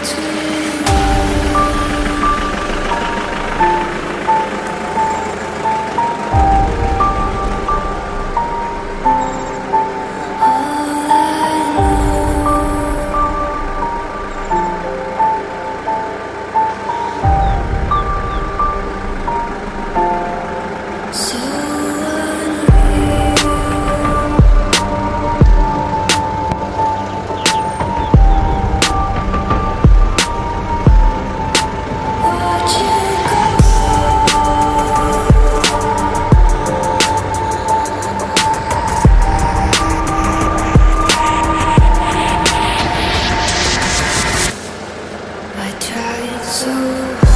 With tried so